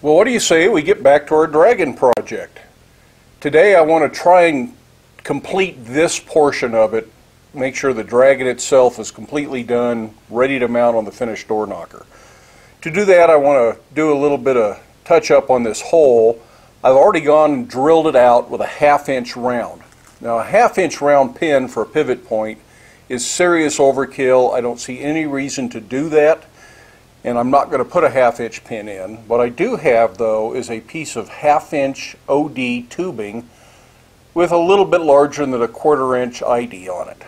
Well, what do you say we get back to our dragon project? Today I want to try and complete this portion of it, make sure the dragon itself is completely done, ready to mount on the finished door knocker. To do that I want to do a little bit of touch up on this hole. I've already gone and drilled it out with a half inch round. Now a half inch round pin for a pivot point is serious overkill. I don't see any reason to do that and I'm not going to put a half inch pin in. What I do have though is a piece of half inch OD tubing with a little bit larger than a quarter inch ID on it.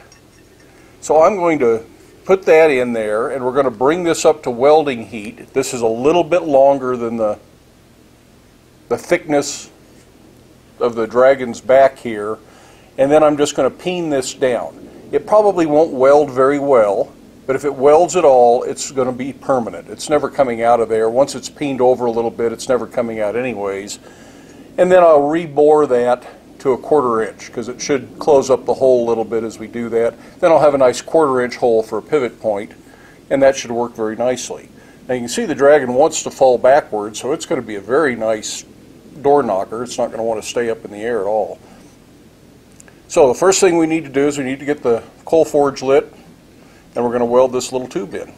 So I'm going to put that in there and we're going to bring this up to welding heat. This is a little bit longer than the, the thickness of the dragon's back here and then I'm just going to peen this down. It probably won't weld very well but if it welds at all, it's going to be permanent. It's never coming out of there. Once it's peened over a little bit, it's never coming out anyways. And then I'll rebore that to a quarter inch because it should close up the hole a little bit as we do that. Then I'll have a nice quarter inch hole for a pivot point and that should work very nicely. Now you can see the Dragon wants to fall backwards so it's going to be a very nice door knocker. It's not going to want to stay up in the air at all. So the first thing we need to do is we need to get the coal forge lit and we're going to weld this little tube in.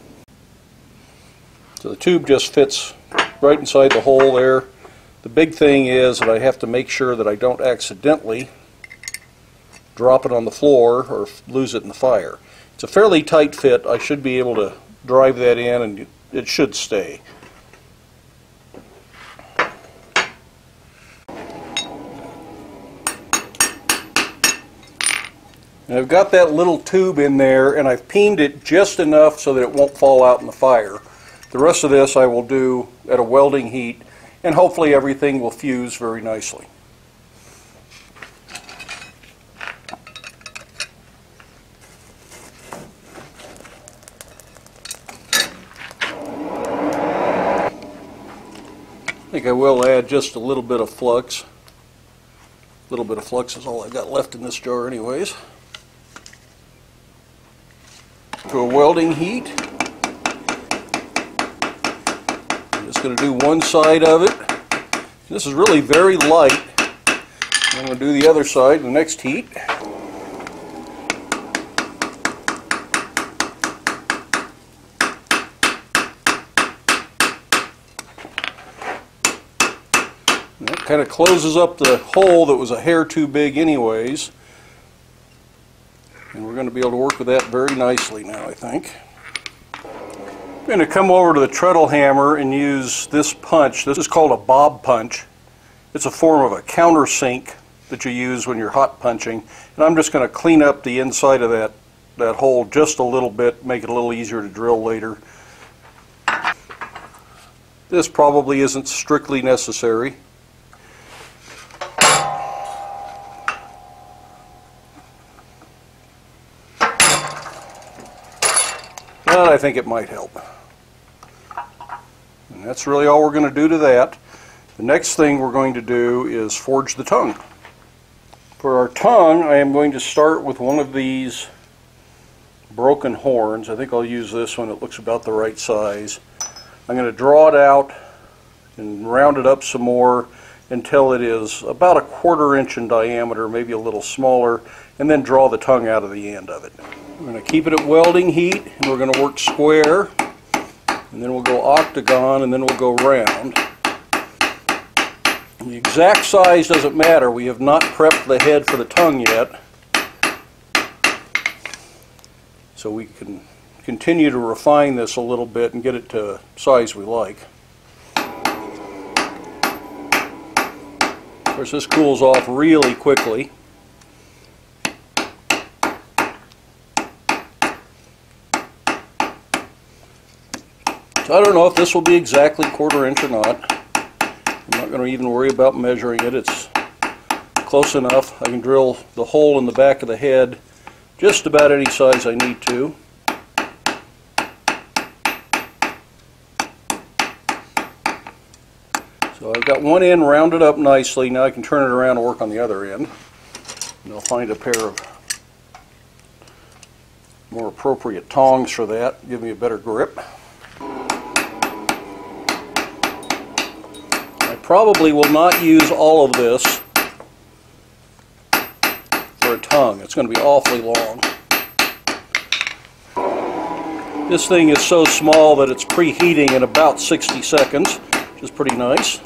So the tube just fits right inside the hole there. The big thing is that I have to make sure that I don't accidentally drop it on the floor or lose it in the fire. It's a fairly tight fit. I should be able to drive that in and it should stay. And I've got that little tube in there and I've peened it just enough so that it won't fall out in the fire. The rest of this I will do at a welding heat and hopefully everything will fuse very nicely. I think I will add just a little bit of flux. A little bit of flux is all I've got left in this jar anyways to a welding heat. I'm just going to do one side of it. This is really very light. I'm going to do the other side the next heat. And that kind of closes up the hole that was a hair too big anyways. Going to be able to work with that very nicely now, I think. I'm going to come over to the treadle hammer and use this punch. This is called a bob punch. It's a form of a countersink that you use when you're hot punching. And I'm just going to clean up the inside of that, that hole just a little bit, make it a little easier to drill later. This probably isn't strictly necessary. Think it might help. And that's really all we're going to do to that. The next thing we're going to do is forge the tongue. For our tongue, I am going to start with one of these broken horns. I think I'll use this one. It looks about the right size. I'm going to draw it out and round it up some more until it is about a quarter inch in diameter, maybe a little smaller, and then draw the tongue out of the end of it. We're going to keep it at welding heat, and we're going to work square, and then we'll go octagon, and then we'll go round. The exact size doesn't matter. We have not prepped the head for the tongue yet. So we can continue to refine this a little bit and get it to size we like. Of course, this cools off really quickly. So I don't know if this will be exactly quarter inch or not. I'm not going to even worry about measuring it. It's close enough. I can drill the hole in the back of the head just about any size I need to. So I've got one end rounded up nicely. Now I can turn it around and work on the other end. And I'll find a pair of more appropriate tongs for that, give me a better grip. I probably will not use all of this for a tongue. It's going to be awfully long. This thing is so small that it's preheating in about 60 seconds, which is pretty nice.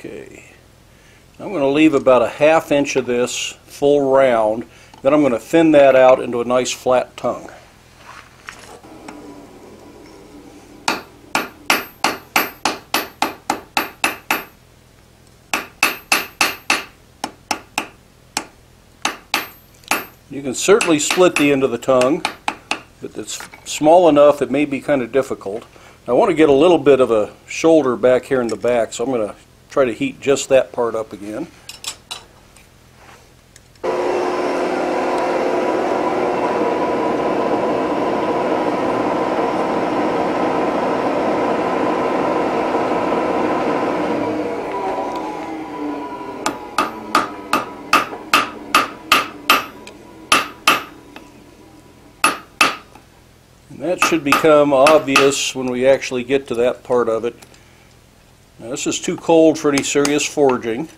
Okay. I'm going to leave about a half inch of this full round. Then I'm going to thin that out into a nice flat tongue. You can certainly split the end of the tongue, but it's small enough it may be kind of difficult. I want to get a little bit of a shoulder back here in the back, so I'm going to try to heat just that part up again. Should become obvious when we actually get to that part of it. Now this is too cold for any serious forging.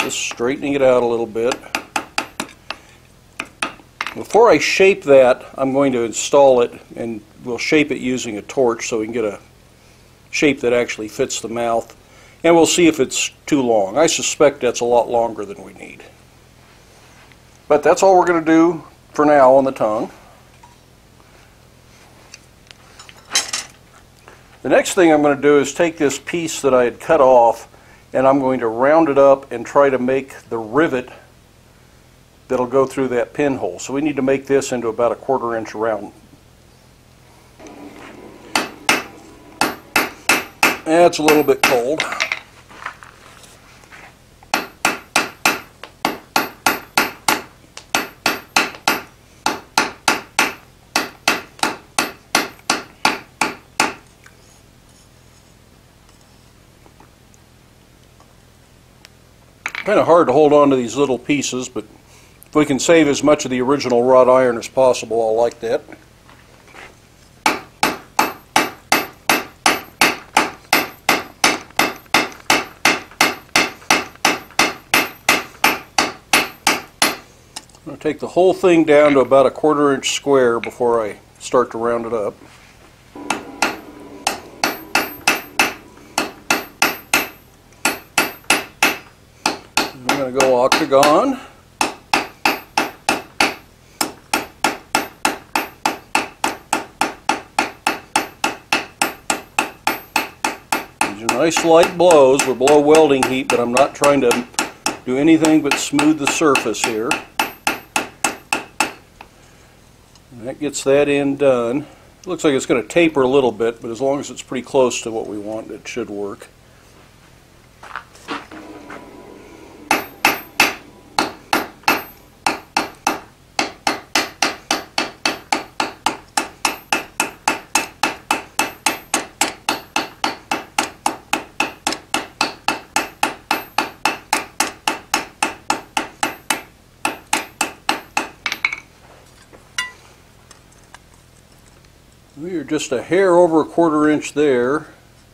Just straightening it out a little bit. Before I shape that, I'm going to install it and we'll shape it using a torch so we can get a shape that actually fits the mouth. And we'll see if it's too long. I suspect that's a lot longer than we need. But that's all we're going to do for now on the tongue. The next thing I'm going to do is take this piece that I had cut off and I'm going to round it up and try to make the rivet that'll go through that pinhole. So we need to make this into about a quarter inch round. That's a little bit cold. Kind of hard to hold on to these little pieces, but if we can save as much of the original wrought iron as possible, I'll like that. I'm going to take the whole thing down to about a quarter inch square before I start to round it up. Going to go octagon. These are nice light blows. We're below welding heat, but I'm not trying to do anything but smooth the surface here. And that gets that end done. It looks like it's going to taper a little bit, but as long as it's pretty close to what we want, it should work. We are just a hair over a quarter inch there.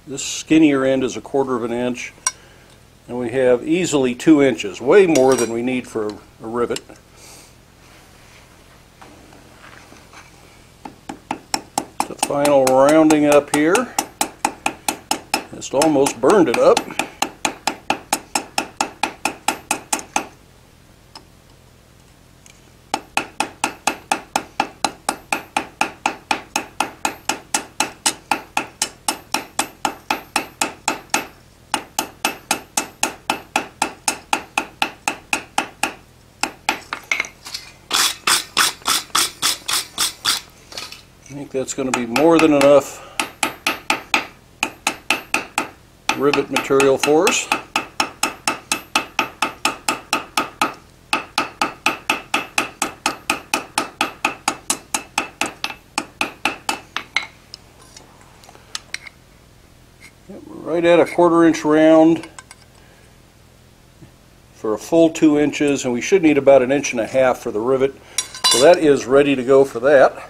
This skinnier end is a quarter of an inch. And we have easily two inches, way more than we need for a, a rivet. The final rounding up here. Just almost burned it up. I think that's going to be more than enough rivet material for us. right at a quarter inch round for a full two inches and we should need about an inch and a half for the rivet. So that is ready to go for that.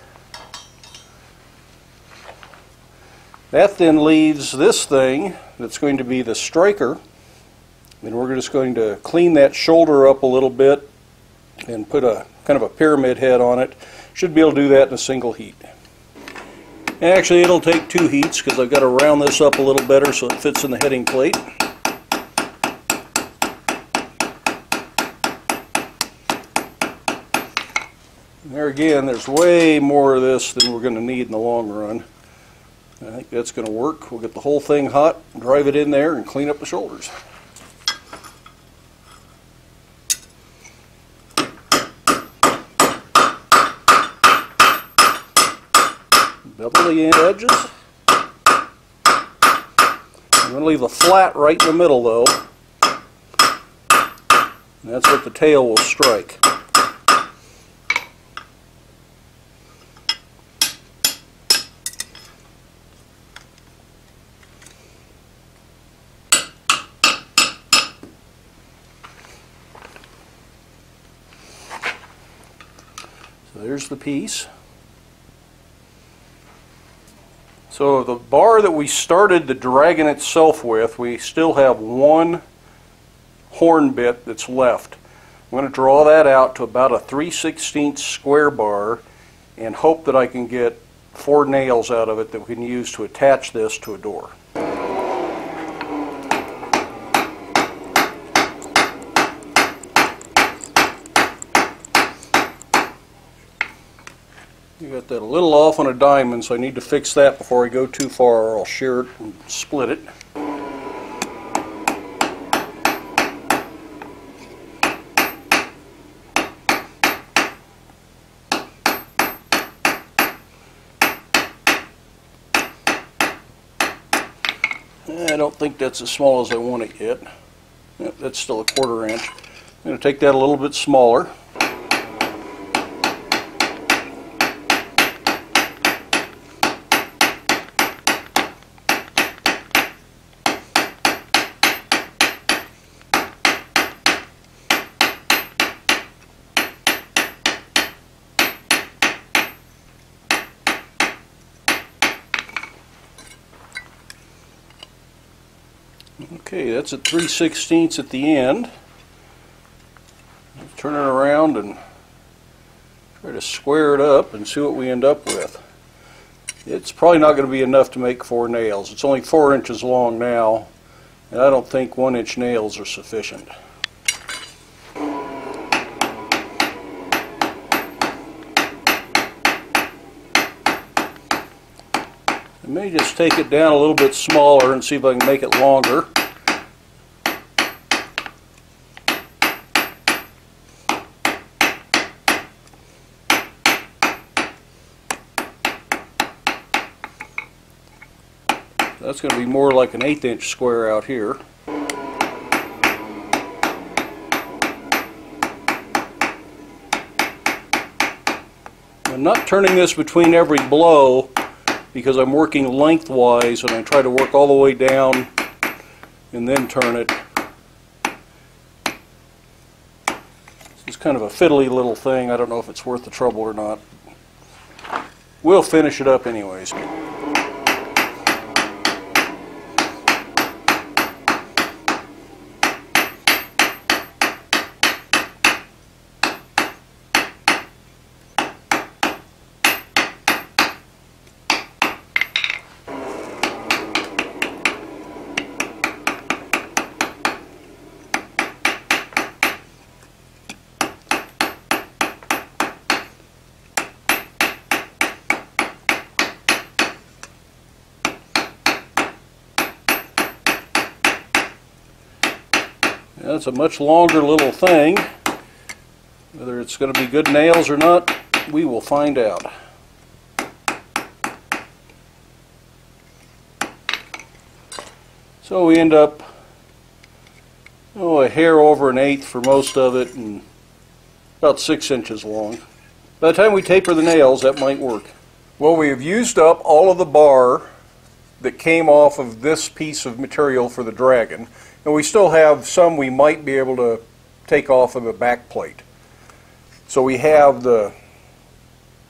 That then leaves this thing that's going to be the striker. And we're just going to clean that shoulder up a little bit and put a kind of a pyramid head on it. Should be able to do that in a single heat. Actually, it'll take two heats because I've got to round this up a little better so it fits in the heading plate. There again, there's way more of this than we're going to need in the long run. I think that's going to work. We'll get the whole thing hot, drive it in there, and clean up the shoulders. Double the edges. I'm going to leave a flat right in the middle though. And that's what the tail will strike. So there's the piece. So the bar that we started the Dragon itself with, we still have one horn bit that's left. I'm going to draw that out to about a 3 16 square bar and hope that I can get four nails out of it that we can use to attach this to a door. That a little off on a diamond, so I need to fix that before I go too far or I'll shear it and split it. I don't think that's as small as I want it yet. That's still a quarter inch. I'm going to take that a little bit smaller. That's at 3 16ths at the end. Turn it around and try to square it up and see what we end up with. It's probably not going to be enough to make four nails. It's only four inches long now, and I don't think one inch nails are sufficient. I may just take it down a little bit smaller and see if I can make it longer. That's going to be more like an eighth inch square out here. I'm not turning this between every blow because I'm working lengthwise and I try to work all the way down and then turn it. It's kind of a fiddly little thing. I don't know if it's worth the trouble or not. We'll finish it up anyways. That's a much longer little thing. Whether it's going to be good nails or not, we will find out. So we end up, oh, a hair over an eighth for most of it and about six inches long. By the time we taper the nails, that might work. Well, we have used up all of the bar that came off of this piece of material for the Dragon. And we still have some we might be able to take off of the back plate. So we have the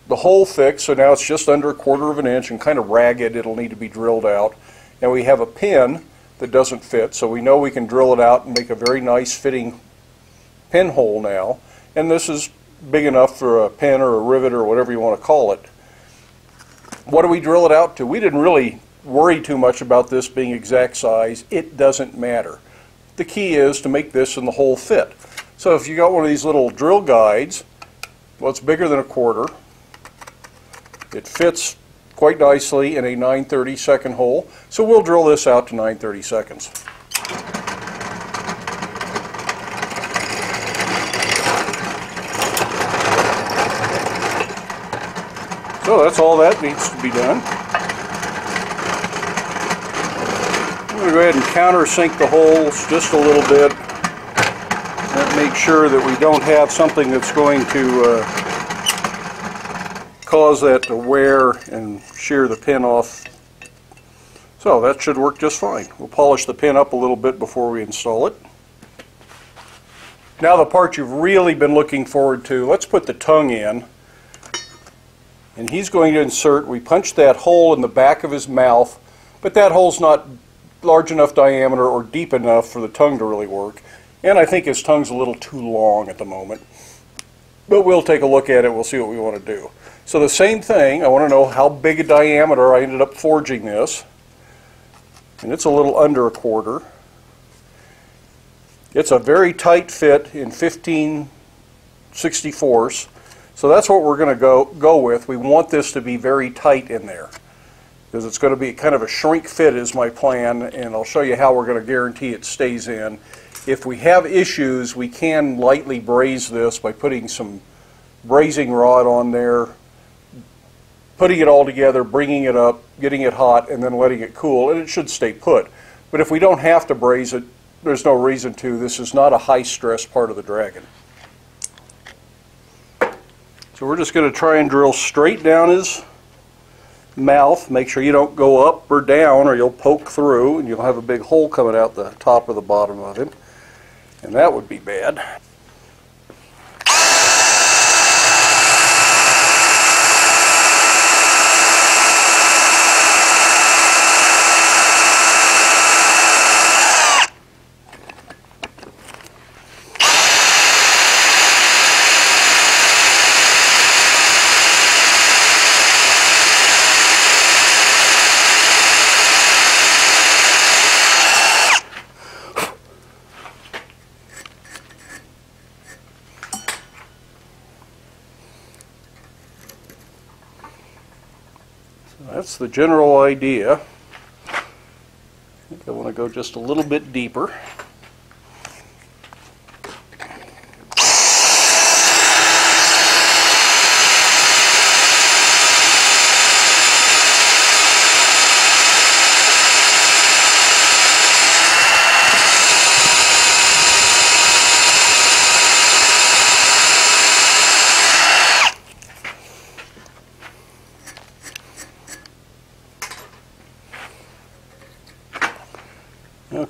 the hole fixed, so now it's just under a quarter of an inch and kind of ragged. It'll need to be drilled out. And we have a pin that doesn't fit, so we know we can drill it out and make a very nice fitting pinhole now. And this is big enough for a pin or a rivet or whatever you want to call it. What do we drill it out to? We didn't really worry too much about this being exact size. It doesn't matter. The key is to make this and the hole fit. So if you got one of these little drill guides, well, it's bigger than a quarter. It fits quite nicely in a 930 second hole. So we'll drill this out to 930 seconds. So that's all that needs to be done. I'm going to go ahead and countersink the holes just a little bit. That make sure that we don't have something that's going to uh, cause that to wear and shear the pin off. So that should work just fine. We'll polish the pin up a little bit before we install it. Now the part you've really been looking forward to, let's put the tongue in and he's going to insert, we punched that hole in the back of his mouth, but that hole's not large enough diameter or deep enough for the tongue to really work. And I think his tongue's a little too long at the moment. But we'll take a look at it, we'll see what we want to do. So the same thing, I want to know how big a diameter I ended up forging this. And it's a little under a quarter. It's a very tight fit in 15 64ths. So that's what we're going to go, go with. We want this to be very tight in there because it's going to be kind of a shrink fit is my plan and I'll show you how we're going to guarantee it stays in. If we have issues, we can lightly braze this by putting some brazing rod on there, putting it all together, bringing it up, getting it hot, and then letting it cool, and it should stay put. But if we don't have to braze it, there's no reason to. This is not a high stress part of the Dragon. So we're just going to try and drill straight down his mouth. Make sure you don't go up or down or you'll poke through and you'll have a big hole coming out the top or the bottom of him. And that would be bad. that's the general idea. I think I want to go just a little bit deeper.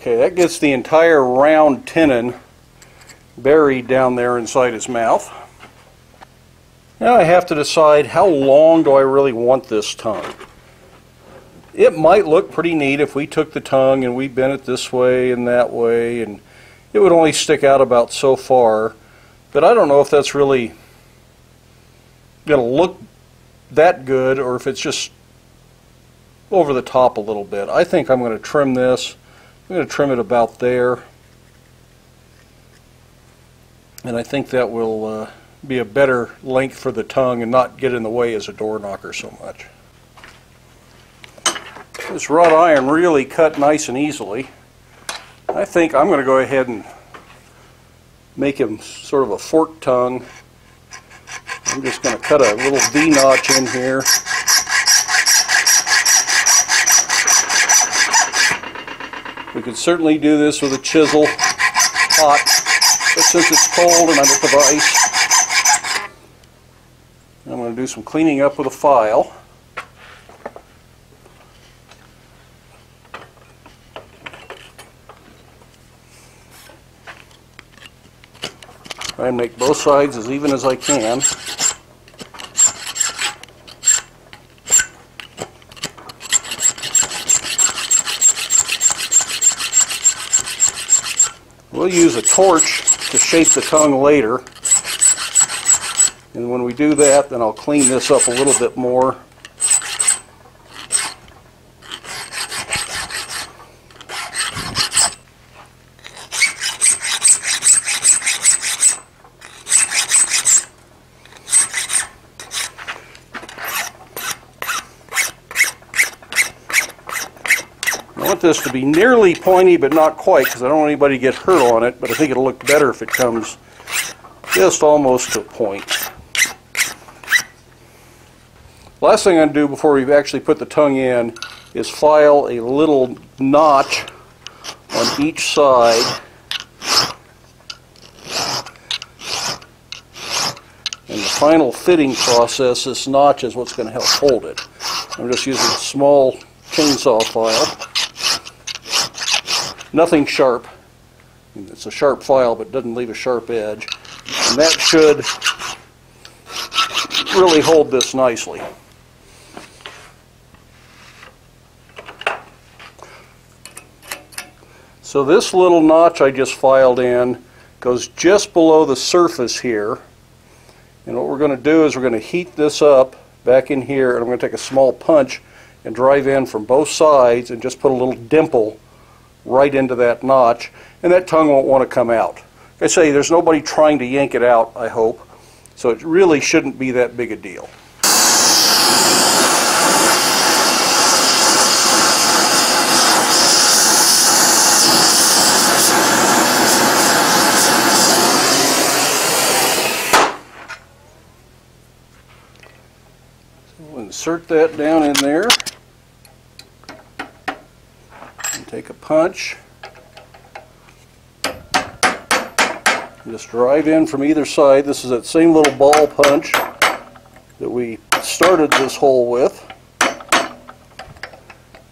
Okay, that gets the entire round tenon buried down there inside his mouth. Now I have to decide how long do I really want this tongue. It might look pretty neat if we took the tongue and we bent it this way and that way and it would only stick out about so far. But I don't know if that's really going to look that good or if it's just over the top a little bit. I think I'm going to trim this I'm going to trim it about there. And I think that will uh, be a better length for the tongue and not get in the way as a door knocker so much. This wrought iron really cut nice and easily. I think I'm going to go ahead and make him sort of a fork tongue. I'm just going to cut a little V-notch in here. We could certainly do this with a chisel, hot, but since it's cold and I'm at the vise, I'm going to do some cleaning up with a file. Try and make both sides as even as I can. We'll use a torch to shape the tongue later. And when we do that, then I'll clean this up a little bit more. Want this to be nearly pointy, but not quite, because I don't want anybody to get hurt on it, but I think it'll look better if it comes just almost to a point. Last thing I'm going to do before we actually put the tongue in is file a little notch on each side. And the final fitting process, this notch is what's going to help hold it. I'm just using a small chainsaw file. Nothing sharp. It's a sharp file, but doesn't leave a sharp edge. And that should really hold this nicely. So this little notch I just filed in goes just below the surface here. And what we're going to do is we're going to heat this up back in here, and I'm going to take a small punch and drive in from both sides and just put a little dimple right into that notch, and that tongue won't want to come out. Like I say, there's nobody trying to yank it out, I hope, so it really shouldn't be that big a deal. So insert that down in there. Take a punch. Just drive in from either side. This is that same little ball punch that we started this hole with.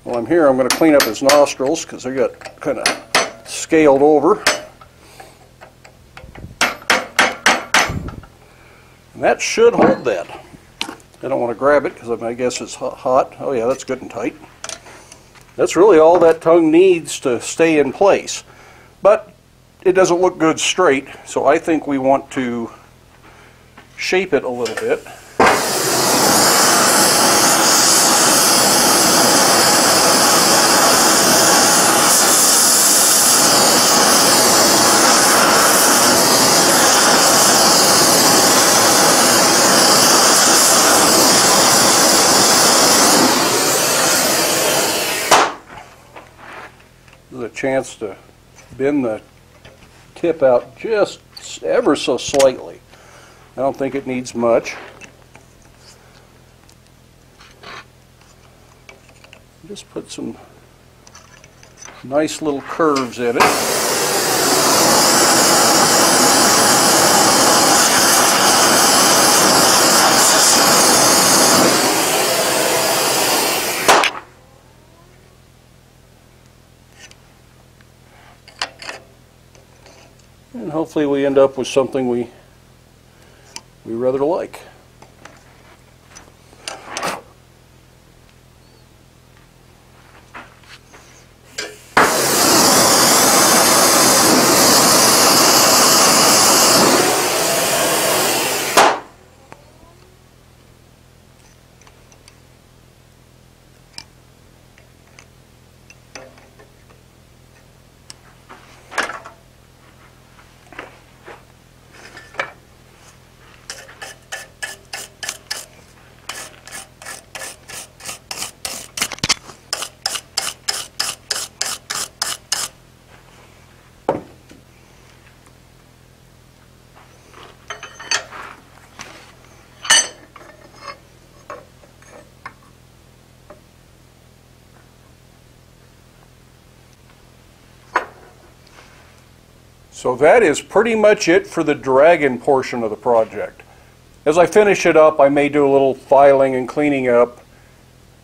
While I'm here, I'm going to clean up his nostrils because they got kind of scaled over. And that should hold that. I don't want to grab it because I guess it's hot. Oh yeah, that's good and tight. That's really all that tongue needs to stay in place. But it doesn't look good straight, so I think we want to shape it a little bit. a chance to bend the tip out just ever so slightly. I don't think it needs much. Just put some nice little curves in it. And hopefully we end up with something we we rather like. So that is pretty much it for the dragon portion of the project. As I finish it up, I may do a little filing and cleaning up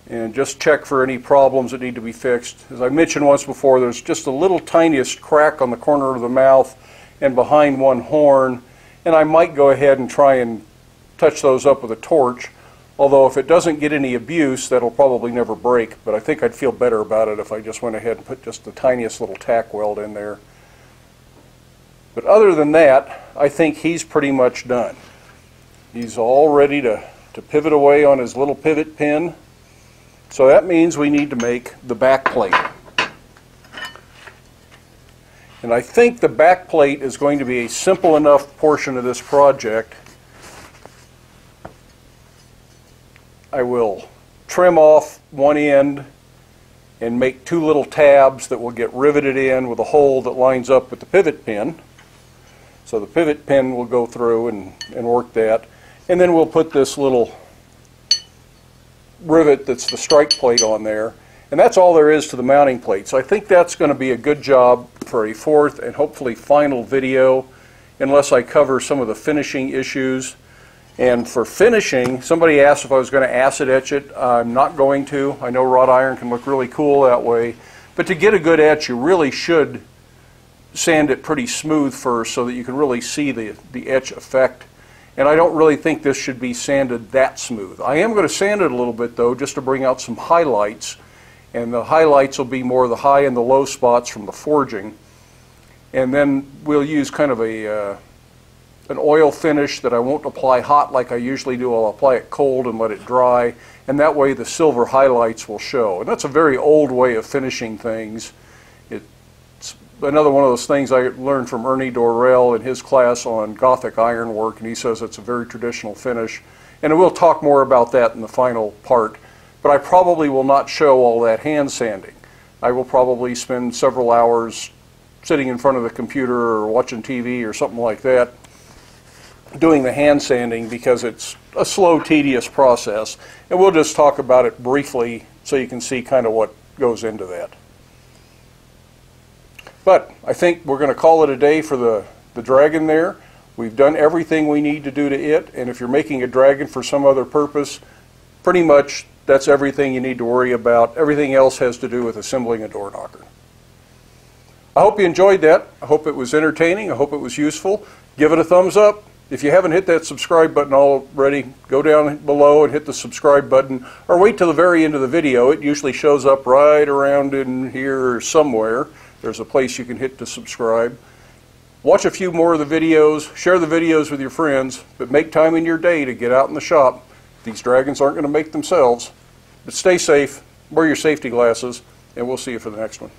and just check for any problems that need to be fixed. As I mentioned once before, there's just a little tiniest crack on the corner of the mouth and behind one horn, and I might go ahead and try and touch those up with a torch. Although if it doesn't get any abuse, that'll probably never break. But I think I'd feel better about it if I just went ahead and put just the tiniest little tack weld in there. But other than that, I think he's pretty much done. He's all ready to, to pivot away on his little pivot pin. So that means we need to make the back plate. And I think the back plate is going to be a simple enough portion of this project. I will trim off one end and make two little tabs that will get riveted in with a hole that lines up with the pivot pin. So the pivot pin will go through and, and work that. And then we'll put this little rivet that's the strike plate on there. And that's all there is to the mounting plate. So I think that's going to be a good job for a fourth and hopefully final video, unless I cover some of the finishing issues. And for finishing, somebody asked if I was going to acid etch it. I'm not going to. I know wrought iron can look really cool that way. But to get a good etch, you really should sand it pretty smooth first so that you can really see the, the etch effect. And I don't really think this should be sanded that smooth. I am going to sand it a little bit though, just to bring out some highlights. And the highlights will be more the high and the low spots from the forging. And then we'll use kind of a, uh, an oil finish that I won't apply hot like I usually do. I'll apply it cold and let it dry. And that way the silver highlights will show. And that's a very old way of finishing things another one of those things I learned from Ernie Dorrell in his class on Gothic ironwork, and he says it's a very traditional finish. And we'll talk more about that in the final part. But I probably will not show all that hand sanding. I will probably spend several hours sitting in front of the computer or watching TV or something like that doing the hand sanding because it's a slow, tedious process. And we'll just talk about it briefly so you can see kind of what goes into that. But I think we're going to call it a day for the, the dragon there. We've done everything we need to do to it, and if you're making a dragon for some other purpose, pretty much that's everything you need to worry about. Everything else has to do with assembling a door knocker. I hope you enjoyed that. I hope it was entertaining. I hope it was useful. Give it a thumbs up. If you haven't hit that subscribe button already, go down below and hit the subscribe button, or wait till the very end of the video. It usually shows up right around in here somewhere. There's a place you can hit to subscribe. Watch a few more of the videos, share the videos with your friends, but make time in your day to get out in the shop. These dragons aren't going to make themselves. But stay safe, wear your safety glasses, and we'll see you for the next one.